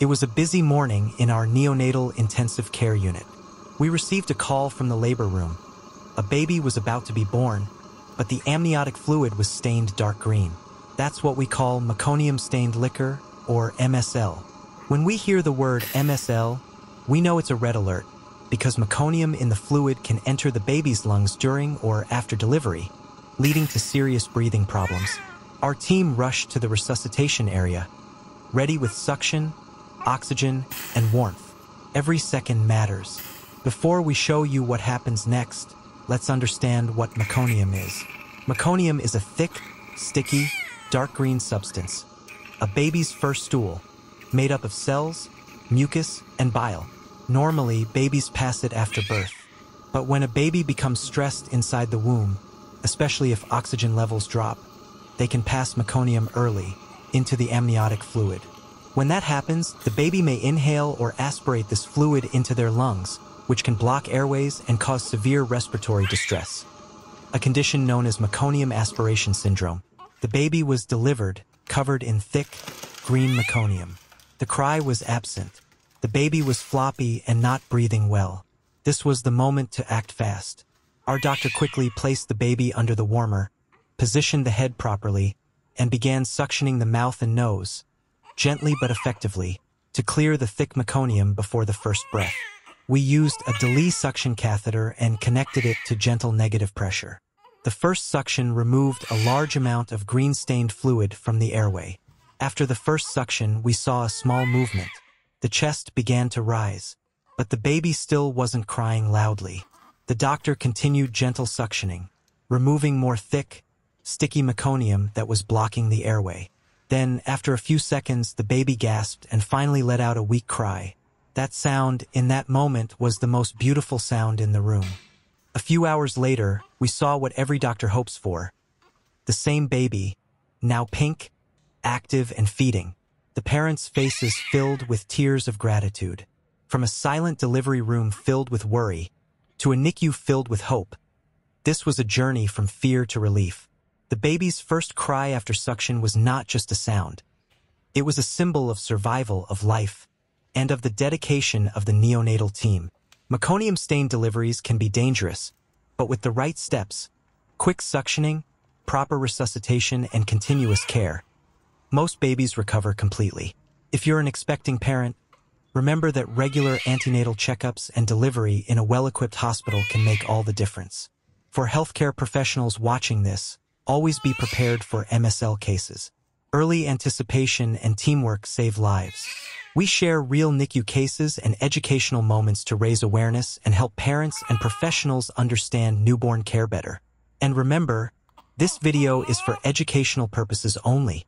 It was a busy morning in our neonatal intensive care unit. We received a call from the labor room. A baby was about to be born, but the amniotic fluid was stained dark green. That's what we call meconium-stained liquor, or MSL. When we hear the word MSL, we know it's a red alert, because meconium in the fluid can enter the baby's lungs during or after delivery, leading to serious breathing problems. Our team rushed to the resuscitation area, ready with suction, oxygen, and warmth. Every second matters. Before we show you what happens next, let's understand what meconium is. Meconium is a thick, sticky, dark green substance, a baby's first stool, made up of cells, mucus, and bile. Normally, babies pass it after birth. But when a baby becomes stressed inside the womb, especially if oxygen levels drop, they can pass meconium early into the amniotic fluid. When that happens, the baby may inhale or aspirate this fluid into their lungs, which can block airways and cause severe respiratory distress, a condition known as meconium aspiration syndrome. The baby was delivered covered in thick, green meconium. The cry was absent. The baby was floppy and not breathing well. This was the moment to act fast. Our doctor quickly placed the baby under the warmer, positioned the head properly, and began suctioning the mouth and nose, gently but effectively, to clear the thick meconium before the first breath. We used a DeLee suction catheter and connected it to gentle negative pressure. The first suction removed a large amount of green-stained fluid from the airway. After the first suction, we saw a small movement. The chest began to rise, but the baby still wasn't crying loudly. The doctor continued gentle suctioning, removing more thick, sticky meconium that was blocking the airway. Then, after a few seconds, the baby gasped and finally let out a weak cry. That sound, in that moment, was the most beautiful sound in the room. A few hours later, we saw what every doctor hopes for. The same baby, now pink, active, and feeding. The parents' faces filled with tears of gratitude. From a silent delivery room filled with worry to a NICU filled with hope. This was a journey from fear to relief. The baby's first cry after suction was not just a sound. It was a symbol of survival of life and of the dedication of the neonatal team. Meconium-stained deliveries can be dangerous, but with the right steps, quick suctioning, proper resuscitation, and continuous care, most babies recover completely. If you're an expecting parent, remember that regular antenatal checkups and delivery in a well-equipped hospital can make all the difference. For healthcare professionals watching this, Always be prepared for MSL cases. Early anticipation and teamwork save lives. We share real NICU cases and educational moments to raise awareness and help parents and professionals understand newborn care better. And remember, this video is for educational purposes only.